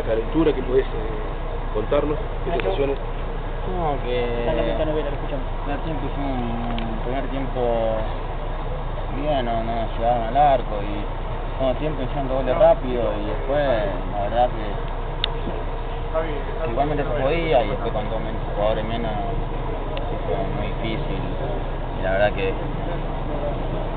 la calentura? ¿Qué podés eh, contarnos? ¿Qué sensaciones? No, que Esta novela, escuchamos. tiempo hicimos un primer tiempo bien, no, no llegaron al arco y segundo tiempo hicieron dos goles rápido y después la verdad que, que igualmente se podía y después con dos men- jugadores menos fue muy difícil y la verdad que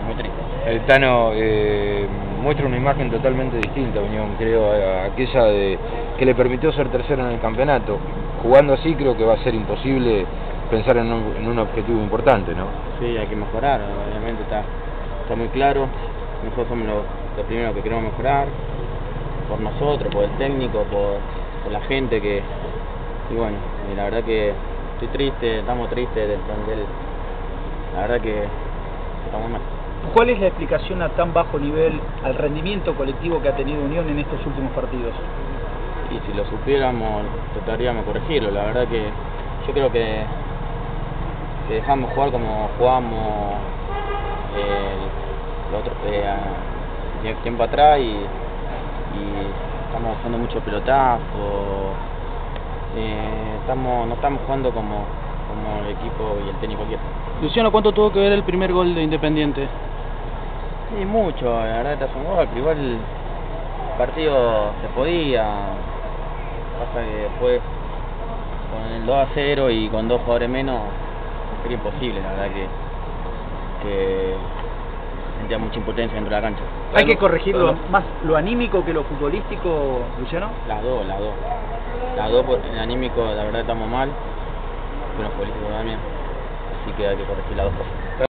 muy triste. El Tano eh, muestra una imagen totalmente distinta, Unión, creo, a aquella de que le permitió ser tercero en el campeonato. Jugando así creo que va a ser imposible pensar en un, en un objetivo importante, ¿no? Sí, hay que mejorar, obviamente está, está muy claro. Nosotros somos los, primeros que queremos mejorar, por nosotros, por el técnico, por, por la gente que. Y bueno, y la verdad que estoy triste, estamos tristes del plantel. La verdad que estamos mal. ¿Cuál es la explicación a tan bajo nivel al rendimiento colectivo que ha tenido Unión en estos últimos partidos? Y si lo supiéramos, trataríamos de corregirlo. La verdad que yo creo que, que dejamos jugar como jugamos el, el otro eh, tiempo atrás y, y estamos jugando mucho pelotazo. eh, estamos, no estamos jugando como, como el equipo y el técnico quiere. Luciano, ¿cuánto tuvo que ver el primer gol de Independiente? Sí, mucho, la verdad que es un gol, pero igual el partido se podía. Pasa que después con el 2 a 0 y con dos jugadores menos sería imposible, la verdad que, que sentía mucha impotencia dentro de la cancha. ¿Hay que corregirlo más lo anímico que lo futbolístico, Luciano? Las dos, las dos. Las dos, por- en anímico la verdad estamos mal, pero en político también. Así que hay que corregir las dos cosas.